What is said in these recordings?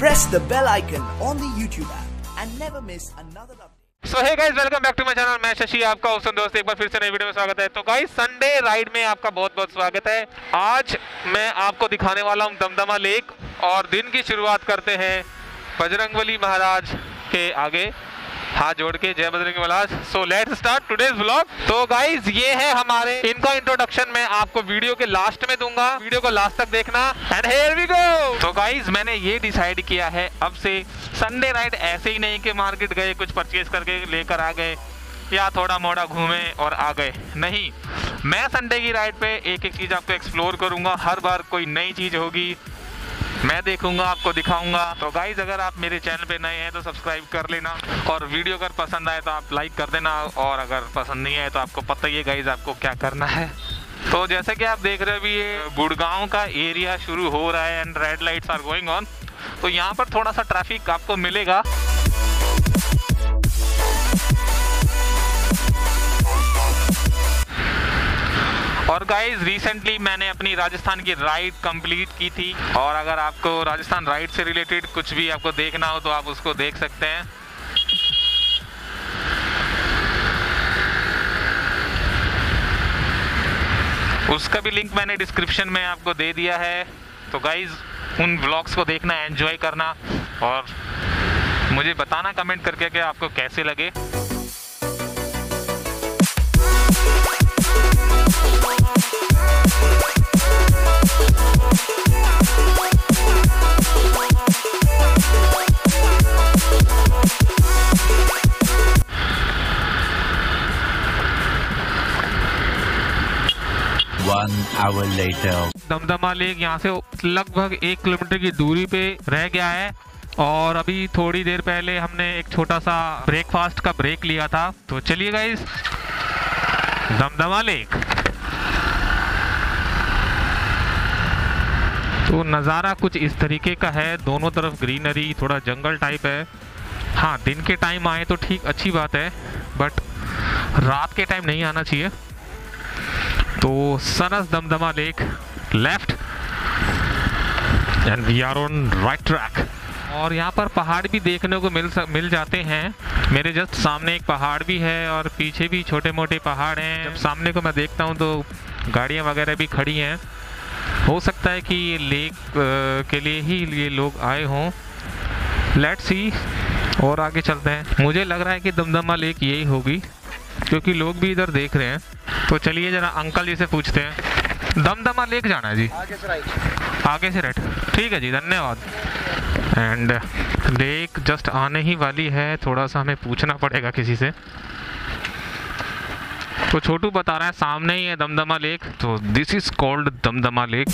press the bell icon on the YouTube app and never miss another update. So है guys welcome back to my channel मैं शशि, आपका awesome दोस्त, एक बार फिर से नई वीडियो में स्वागत है। तो गाइस संडे राइड में आपका बहुत बहुत स्वागत है। आज मैं आपको दिखाने वाला हूँ दमदमा लेक और दिन की शुरुआत करते हैं बजरंगबली महाराज के आगे। हाथ जोड़ के, जय बजरंग महाराज so let's start today's vlog तो गाइस ये है हमारे, इनका इंट्रोडक्शन मैं आपको वीडियो के लास्ट में दूँगा। वीडियो को लास्ट तक देखना। एंड हियर वी गो तो गाइस मैंने ये डिसाइड किया है, अब से संडे नाइट ऐसे ही नहीं कि मार्केट गए, कुछ परचेज करके लेकर आ गए, या थोड़ा मोड़ा घूमे और आ गए। नहीं, मैं संडे की राइड पे एक एक चीज़ आपको एक्सप्लोर करूँगा। हर बार कोई नई चीज़ होगी मैं देखूँगा, आपको दिखाऊँगा। तो गाइज़ अगर आप मेरे चैनल पे नए हैं तो सब्सक्राइब कर लेना। और वीडियो अगर पसंद आए तो आप लाइक कर देना। और अगर पसंद नहीं आए तो आपको पता ही है गाइज़ आपको क्या करना है। तो जैसे कि आप देख रहे हो अभी, ये गुड़गांव का एरिया शुरू हो रहा है and red lights are going on तो यहाँ पर थोड़ा सा ट्रैफ़िक आपको मिलेगा। और गाइज़ रिसेंटली मैंने अपनी राजस्थान की राइड कंप्लीट की थी। और अगर आपको राजस्थान राइड से रिलेटेड कुछ भी आपको देखना हो तो आप उसको देख सकते हैं। उसका भी लिंक मैंने डिस्क्रिप्शन में आपको दे दिया है। तो गाइज़ उन ब्लॉग्स को देखना एंजॉय करना। और मुझे बताना कमेंट करके कि आपको कैसे लगे। दमदमा लेक यहाँ से लगभग एक किलोमीटर की दूरी पे रह गया है और अभी थोड़ी देर पहले हमने एक छोटा सा ब्रेकफास्ट का ब्रेक लिया था। तो चलिए गाइस दमदमा लेक। तो नज़ारा कुछ इस तरीके का है दोनों तरफ़ ग्रीनरी थोड़ा जंगल टाइप है। हाँ दिन के टाइम आए तो ठीक अच्छी बात है बट रात के टाइम नहीं आना चाहिए। तो sons Damdama lake left and we are on right track और यहाँ पर पहाड़ भी देखने को मिल सक, मिल जाते हैं। मेरे जस्ट सामने एक पहाड़ भी है और पीछे भी छोटे मोटे पहाड़ हैं। जब सामने को मैं देखता हूँ तो गाड़ियाँ वगैरह भी खड़ी हैं। हो सकता है कि ये लेक के लिए ही ये लोग आए हों। लेट्स सी और आगे चलते हैं। मुझे लग रहा है कि दमदमा लेक यही होगी क्योंकि लोग भी इधर देख रहे हैं। तो चलिए जरा अंकल जी से पूछते हैं। दमदमा लेक जाना है जी? आगे से राइट आगे से रेट ठीक है जी धन्यवाद। एंड लेक जस्ट आने ही वाली है थोड़ा सा हमें पूछना पड़ेगा किसी से। तो छोटू बता रहा है, सामने ही है दमदमा लेक। तो this is called Damdama lake.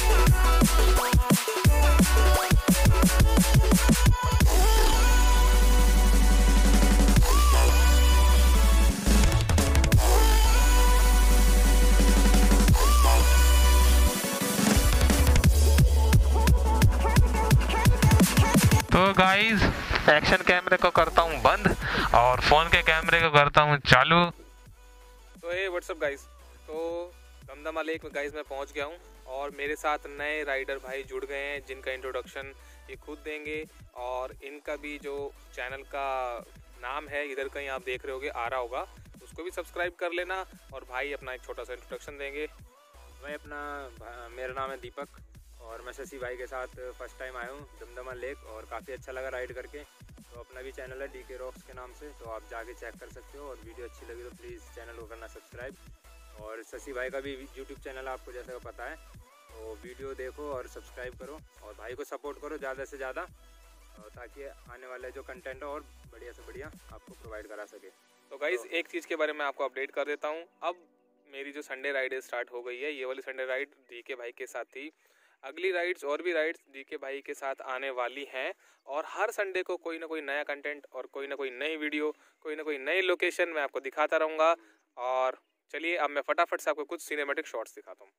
तो गाइस एक्शन कैमरे को करता हूँ बंद और फ़ोन के कैमरे को करता हूँ चालू। तो ये व्हाट्सअप गाइस तो दमदमा लेक में गाइस मैं पहुँच गया हूँ और मेरे साथ नए राइडर भाई जुड़ गए हैं, जिनका इंट्रोडक्शन ये खुद देंगे और इनका भी जो चैनल का नाम है, इधर कहीं आप देख रहे होगे, आ रहा होगा, उसको भी सब्सक्राइब कर लेना और भाई अपना एक छोटा सा इंट्रोडक्शन देंगे। मैं अपना मेरा नाम है दीपक और मैं शशि भाई के साथ फ़र्स्ट टाइम आया हूँ दमदमा लेक और काफ़ी अच्छा लगा राइड करके। तो अपना भी चैनल है डी के रॉक्स के नाम से तो आप जाके चेक कर सकते हो और वीडियो अच्छी लगी तो प्लीज़ चैनल को करना सब्सक्राइब और शशि भाई का भी यूट्यूब चैनल आपको जैसे को पता है तो वीडियो देखो और सब्सक्राइब करो और भाई को सपोर्ट करो ज़्यादा से ज़्यादा और ताकि आने वाले जो कंटेंट है और बढ़िया से बढ़िया आपको प्रोवाइड करा सके. तो गाइस एक चीज़ के बारे में आपको अपडेट कर देता हूँ. अब मेरी जो संडे राइड स्टार्ट हो गई है ये वाली संडे राइड डी के भाई के साथ थी. अगली राइड्स और भी राइड्स डीके भाई के साथ आने वाली हैं और हर संडे को कोई ना कोई नया कंटेंट और कोई ना कोई नई वीडियो कोई ना कोई नई लोकेशन मैं आपको दिखाता रहूँगा। और चलिए अब मैं फटाफट से आपको कुछ सिनेमेटिक शॉर्ट्स दिखाता हूँ।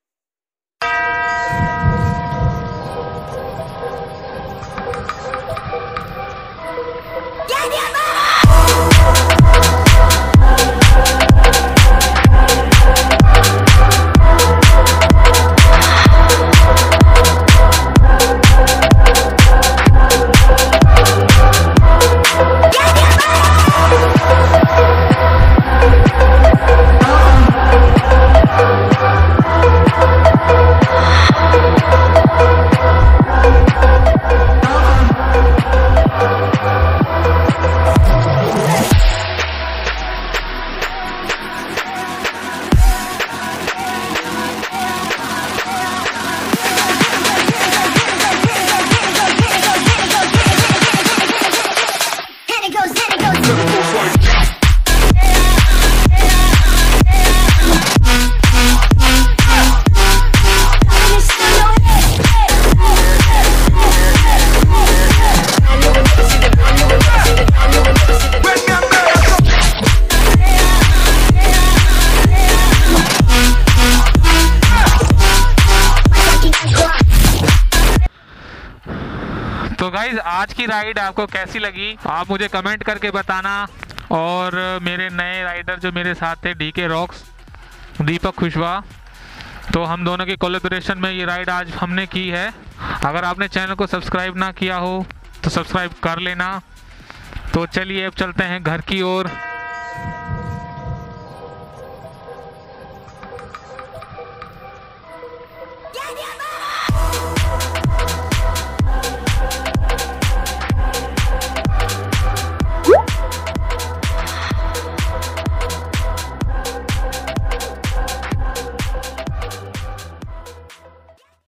की राइड आपको कैसी लगी? आप मुझे कमेंट करके बताना। और मेरे नए राइडर जो मेरे साथ थे डी के रॉक्स दीपक खुशवा तो हम दोनों के कोलेबोरेशन में ये राइड आज हमने की है। अगर आपने चैनल को सब्सक्राइब ना किया हो तो सब्सक्राइब कर लेना। तो चलिए अब चलते हैं घर की ओर।